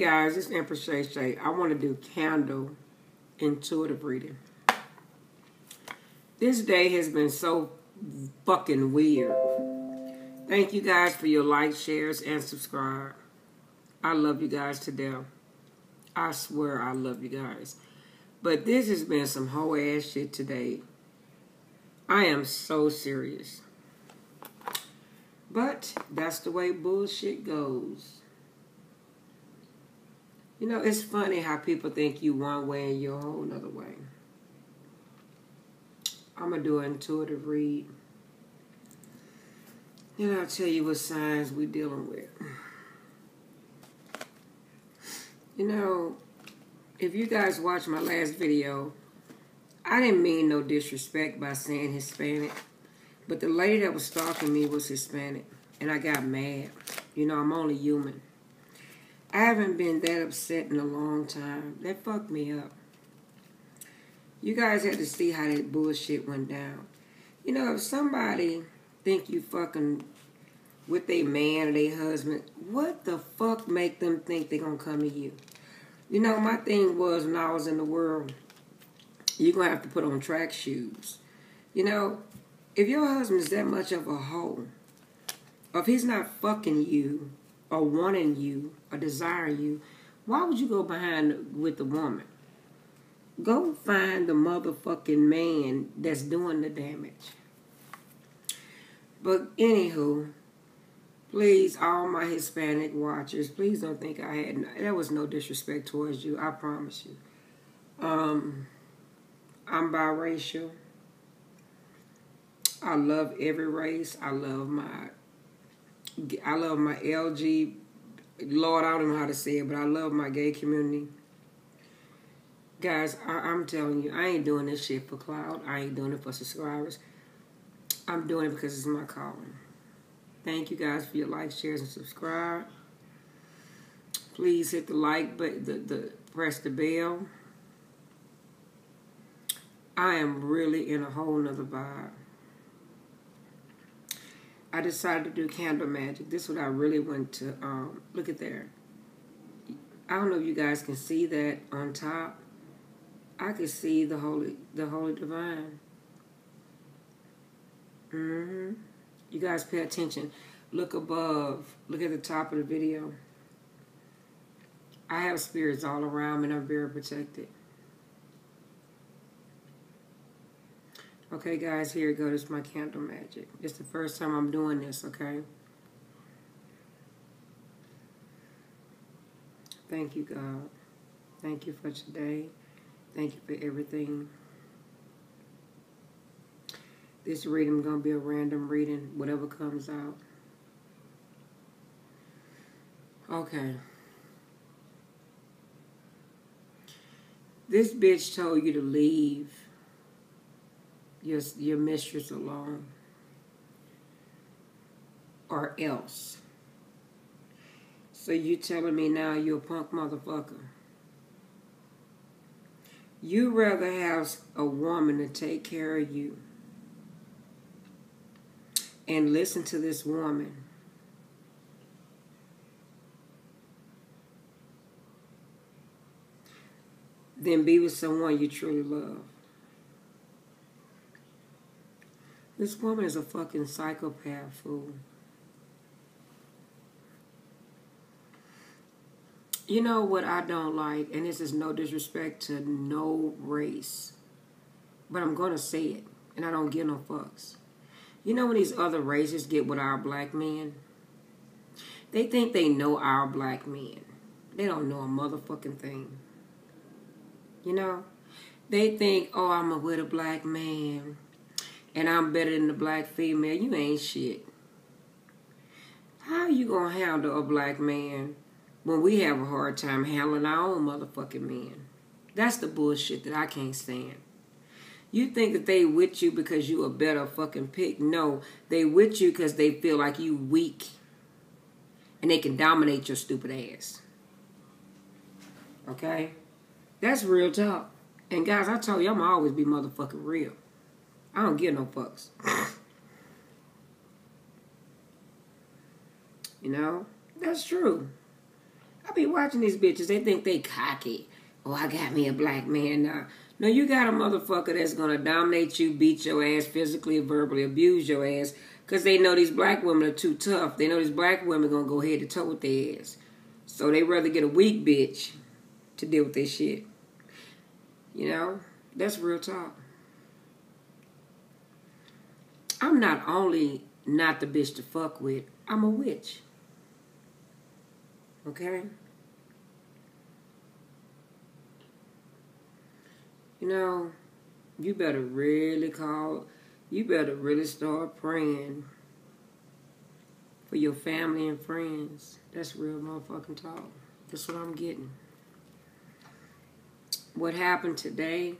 guys, it's Empress Shay Shay. I want to do candle intuitive reading. This day has been so fucking weird. Thank you guys for your likes, shares, and subscribe. I love you guys to death. I swear I love you guys. But this has been some whole ass shit today. I am so serious. But that's the way bullshit goes. You know, it's funny how people think you one way and you're a whole another way. I'm going to do an intuitive read. Then I'll tell you what signs we're dealing with. You know, if you guys watched my last video, I didn't mean no disrespect by saying Hispanic. But the lady that was stalking me was Hispanic. And I got mad. You know, I'm only human. I haven't been that upset in a long time. That fucked me up. You guys had to see how that bullshit went down. You know, if somebody think you fucking with their man or their husband, what the fuck make them think they gonna come to you? You know, my thing was when I was in the world, you're gonna have to put on track shoes. You know, if your husband is that much of a hoe, if he's not fucking you, or wanting you or desiring you, why would you go behind with the woman? Go find the motherfucking man that's doing the damage. But anywho, please, all my Hispanic watchers, please don't think I had there was no disrespect towards you. I promise you. Um, I'm biracial. I love every race. I love my I love my LG. Lord, I don't know how to say it, but I love my gay community. Guys, I, am telling you, I ain't doing this shit for cloud. I ain't doing it for subscribers. I'm doing it because it's my calling. Thank you guys for your likes, shares, and subscribe. Please hit the like button, the, the press the bell. I am really in a whole nother vibe. I decided to do candle magic. This is what I really want to um, look at there. I don't know if you guys can see that on top. I can see the holy, the holy divine. Mm-hmm. You guys pay attention. Look above. Look at the top of the video. I have spirits all around me and I'm very protected. Okay, guys, here it goes. my candle magic. It's the first time I'm doing this, okay? Thank you, God. Thank you for today. Thank you for everything. This reading going to be a random reading, whatever comes out. Okay. This bitch told you to leave your, your mistress alone. Or else. So you telling me now you're a punk motherfucker. You rather have a woman to take care of you and listen to this woman than be with someone you truly love. This woman is a fucking psychopath, fool. You know what I don't like, and this is no disrespect to no race, but I'm going to say it, and I don't give no fucks. You know when these other races get with our black men? They think they know our black men. They don't know a motherfucking thing. You know? They think, oh, I'm a with a black man and I'm better than the black female, you ain't shit. How you gonna handle a black man when we have a hard time handling our own motherfucking men? That's the bullshit that I can't stand. You think that they with you because you a better fucking pick. No, they with you because they feel like you weak. And they can dominate your stupid ass. Okay? That's real talk. And guys, I told you I'm always be motherfucking real. I don't give no fucks. you know? That's true. I be watching these bitches. They think they cocky. Oh, I got me a black man now. No, you got a motherfucker that's gonna dominate you, beat your ass, physically or verbally abuse your ass, because they know these black women are too tough. They know these black women gonna go head to toe with their ass. So they rather get a weak bitch to deal with their shit. You know, that's real talk. I'm not only not the bitch to fuck with, I'm a witch. Okay? You know, you better really call, you better really start praying for your family and friends. That's real motherfucking talk. That's what I'm getting. What happened today,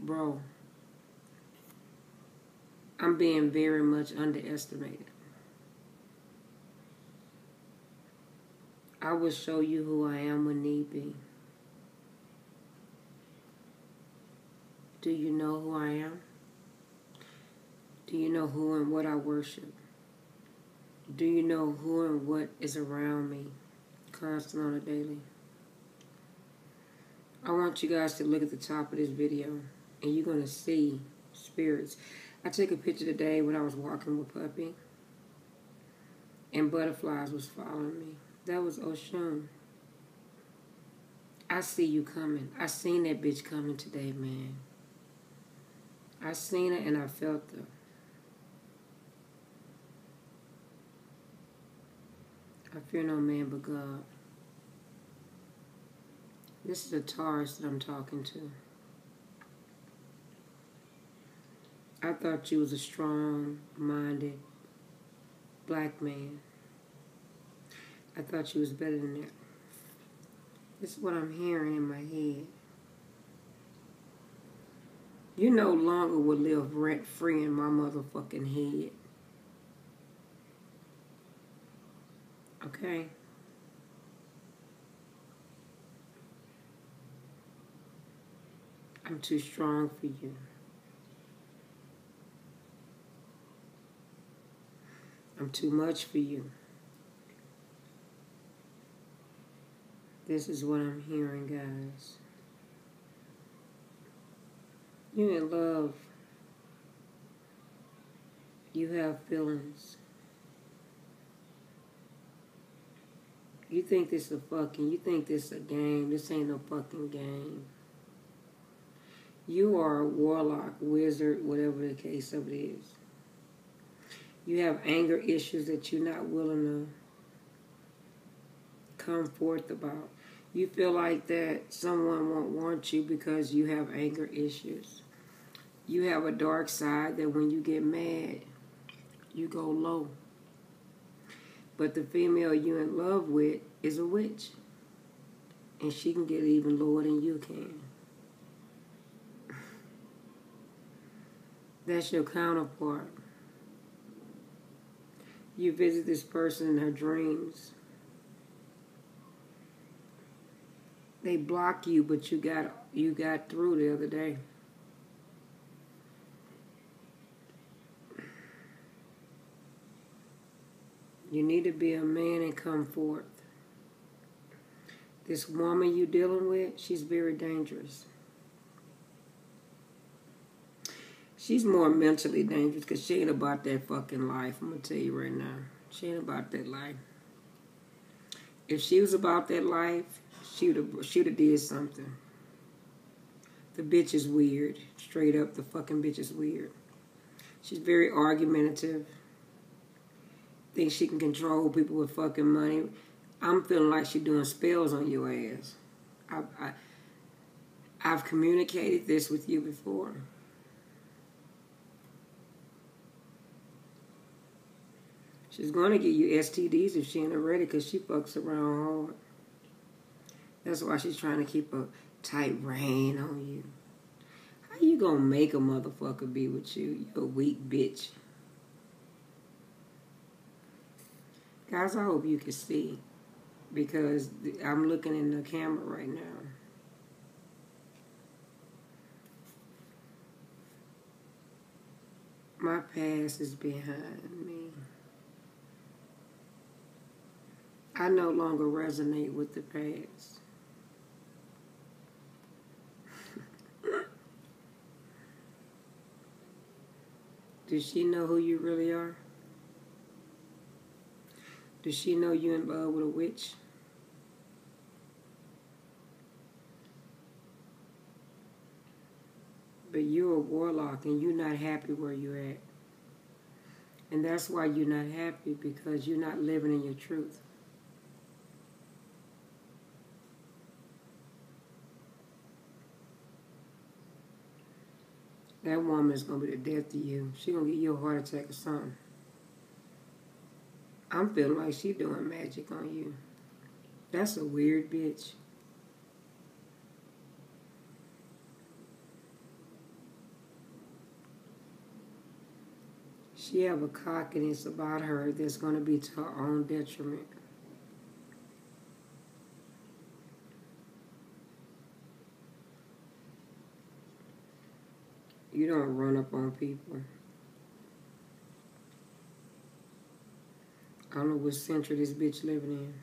bro, I'm being very much underestimated. I will show you who I am when need be. Do you know who I am? Do you know who and what I worship? Do you know who and what is around me constantly on a daily? I want you guys to look at the top of this video and you're going to see spirits. I took a picture today when I was walking with Puppy and butterflies was following me. That was Oshun. I see you coming. I seen that bitch coming today, man. I seen it and I felt it. I fear no man but God. This is a Taurus that I'm talking to. I thought you was a strong-minded black man. I thought you was better than that. This is what I'm hearing in my head. You no longer will live rent free in my motherfucking head. Okay? I'm too strong for you. I'm too much for you. This is what I'm hearing, guys. You in love. You have feelings. You think this is a fucking, you think this is a game. This ain't no fucking game. You are a warlock, wizard, whatever the case of it is. You have anger issues that you're not willing to come forth about. You feel like that someone won't want you because you have anger issues you have a dark side that when you get mad, you go low. But the female you're in love with is a witch. And she can get even lower than you can. That's your counterpart. You visit this person in her dreams. They block you, but you got you got through the other day. You need to be a man and come forth. This woman you're dealing with, she's very dangerous. She's more mentally dangerous because she ain't about that fucking life. I'm going to tell you right now. She ain't about that life. If she was about that life, she would have she would have did something. The bitch is weird. Straight up, the fucking bitch is weird. She's very argumentative thinks she can control people with fucking money. I'm feeling like she's doing spells on your ass. I, I, I've communicated this with you before. She's going to get you STDs if she ain't already because she fucks around hard. That's why she's trying to keep a tight rein on you. How you to make a motherfucker be with you? You a weak bitch. Guys, I hope you can see because I'm looking in the camera right now. My past is behind me. I no longer resonate with the past. Does she know who you really are? Does she know you in love with a witch? But you're a warlock and you're not happy where you're at. And that's why you're not happy because you're not living in your truth. That woman is gonna be the death to you. She gonna get you a heart attack or something. I'm feeling like she doing magic on you. That's a weird bitch. She have a cockiness about her that's to be to her own detriment. You don't run up on people. I don't know what century this bitch living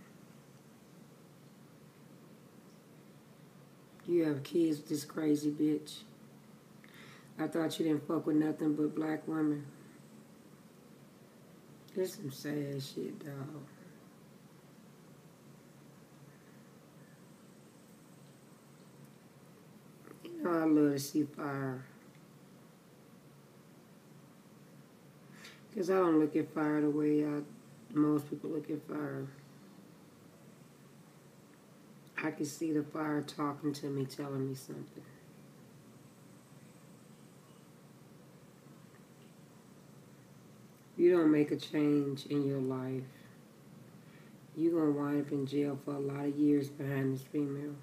in. You have kids with this crazy bitch. I thought you didn't fuck with nothing but black women. This some sad shit, dog. You know I love to see fire. Because I don't look at fire the way I, most people look at fire. I can see the fire talking to me, telling me something. you don't make a change in your life, you're going to wind up in jail for a lot of years behind this female.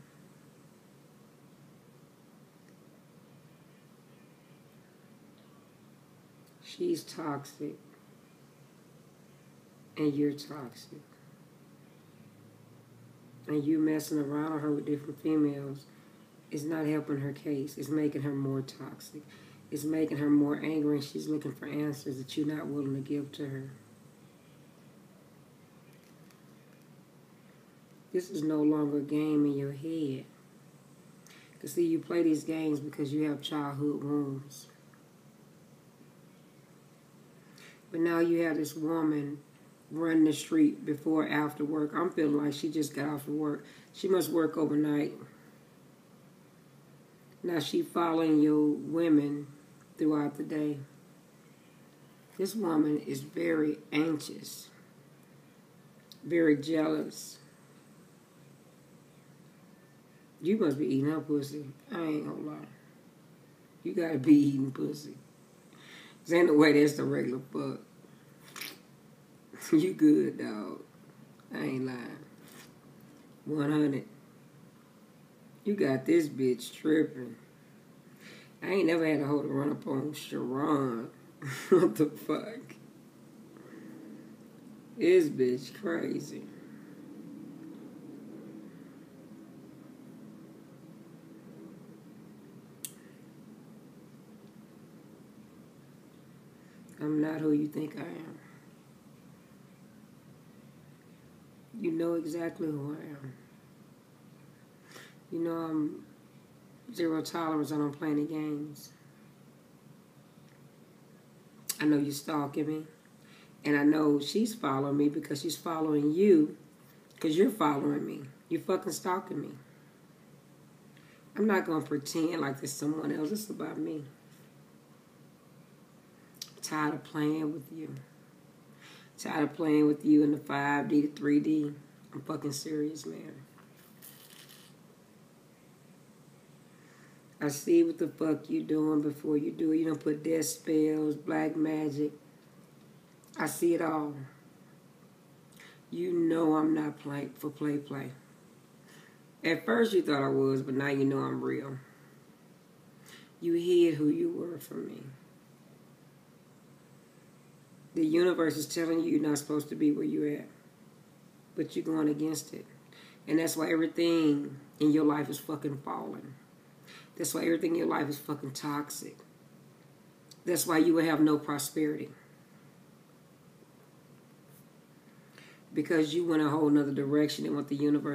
She's toxic, and you're toxic. And you messing around her with different females is not helping her case. It's making her more toxic It's making her more angry and she's looking for answers that you're not willing to give to her. This is no longer a game in your head. Because, see, you play these games because you have childhood wounds. But now you have this woman running the street before after work. I'm feeling like she just got off of work. She must work overnight. Now she following your women throughout the day. This woman is very anxious, very jealous. You must be eating her pussy. I ain't gonna lie. You gotta be eating pussy. Cause no way that's the regular fuck. you good, dog. I ain't lying. 100. You got this bitch tripping. I ain't never had a hoe to run up on Sharon. what the fuck? This bitch crazy. I'm not who you think I am. You know exactly who I am. You know I'm zero tolerance. I don't play any games. I know you're stalking me. And I know she's following me because she's following you because you're following me. You're fucking stalking me. I'm not going to pretend like there's someone else. It's about me. Tired of playing with you. Tired of playing with you in the 5D to 3D. I'm fucking serious, man. I see what the fuck you doing before you do it. You don't put death spells, black magic. I see it all. You know I'm not playing for play play. At first you thought I was, but now you know I'm real. You hid who you were from me. The universe is telling you you're not supposed to be where you're at. But you're going against it. And that's why everything in your life is fucking falling. That's why everything in your life is fucking toxic. That's why you will have no prosperity. because you went a whole nother direction than what the universe